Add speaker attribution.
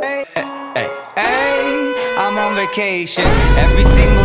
Speaker 1: Hey, hey, hey, I'm on vacation. Every single day